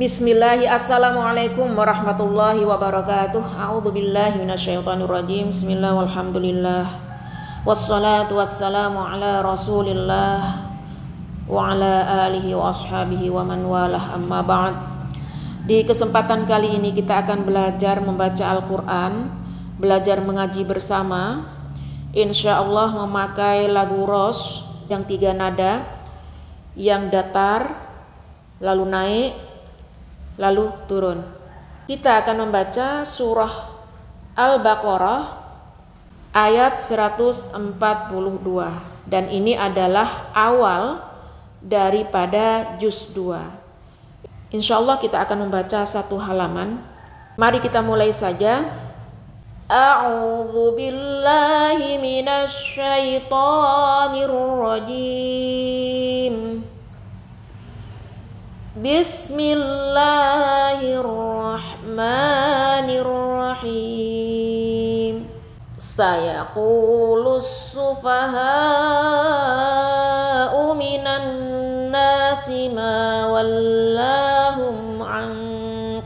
Bismillahi Assalamualaikum warahmatullahi wabarakatuh. A'udhu billahi minasyaitanirrajim Bismillah walhamdulillah. Wassalatu wassalamu ala rasulillah Wa ala alihi wa ashabihi wa man walah. Amma ba'd. Di kesempatan kali ini kita akan belajar membaca Al-Quran Belajar mengaji bersama. Insya Allah memakai lagu Ros yang tiga nada Yang datar Lalu naik lalu turun. Kita akan membaca surah Al-Baqarah ayat 142 dan ini adalah awal daripada juz 2. Insya Allah kita akan membaca satu halaman. Mari kita mulai saja. A'udzu billahi minasy syaithanir rajim. بسم الله الرحمن الرحيم. سيقول السفهاء من الناس ما ولاهم عن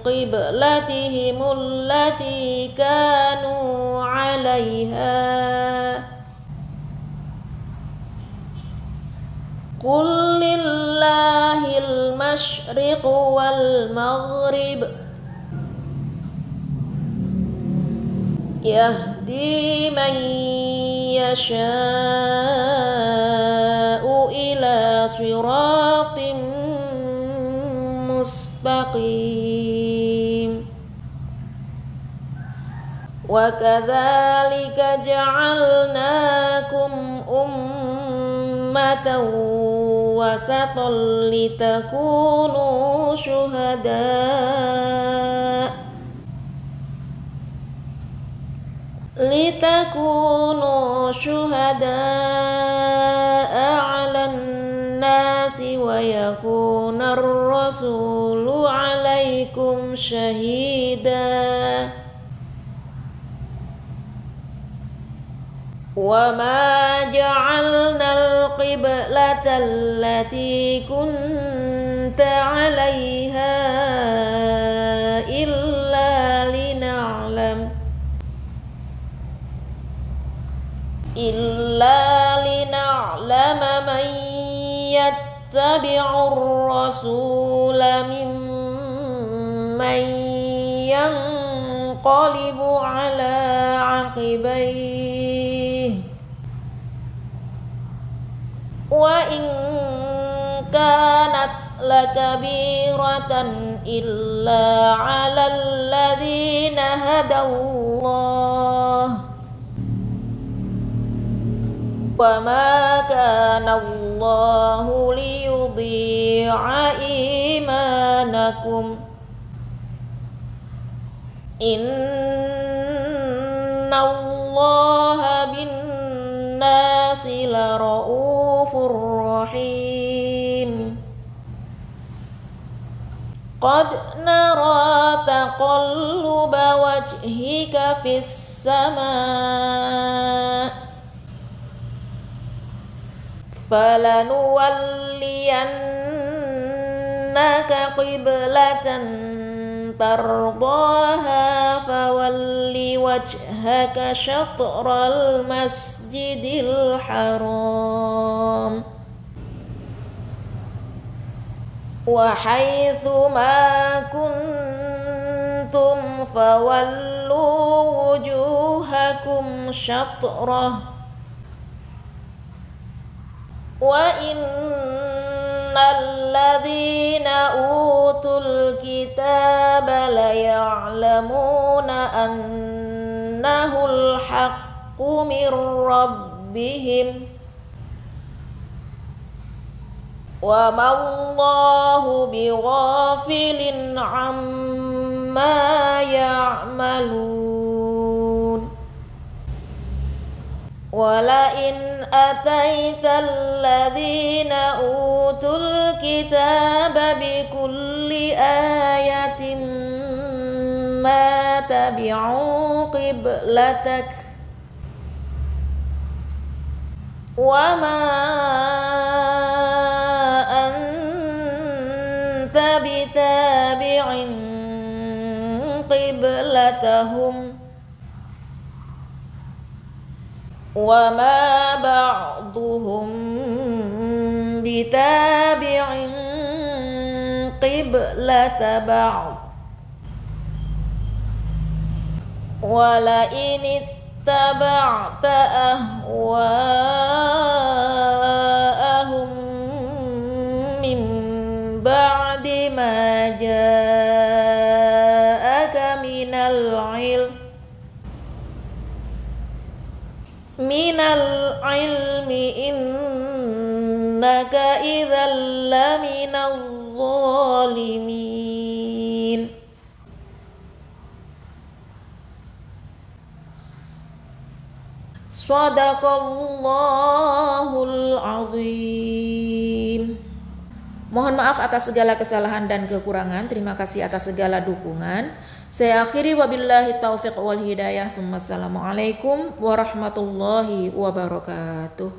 قبلتهم التي كانوا عليها. قل لله المشرق والمغرب يهدي من يشاء إلى صراط مستقيم. وكذلك جعلناكم أمة وسطا لتكونوا شهداء. لتكونوا شهداء على الناس ويكون الرسول عليكم شهيداً. وما جعلنا القبلة التي كنت عليها إلا لنعلم إلا لنعلم من يتبع الرسول ممن ينقلب على عقبيه. وإن كانت لكبيرة إلا على الذين هدى الله. وما كان الله ليضيع إيمانكم. إن رحيم قد نرى تقلب وجهك في السماء فلنولينك قبلة ترضاها فول وجهك شطر المسجد الحرام وحيث ما كنتم فولوا وجوهكم شطرة. وإن الذين أوتوا الكتاب ليعلمون أنه الحق من ربهم. وما الله بغافل عما يعملون ولئن أتيت الذين أوتوا الكتاب بكل آية ما تبعوا قبلتك وما بتابع قبلتهم. وما بعضهم بتابع قبلة بعض. ولئن اتبعت أهواءهم minal ilmi innaka idzal laminal zalimin Sadaqallahul azim Mohon maaf atas segala kesalahan dan kekurangan. Terima kasih atas segala dukungan. Saya akhiri wabillahi taufiq wal hidayah. Assalamualaikum warahmatullahi wabarakatuh.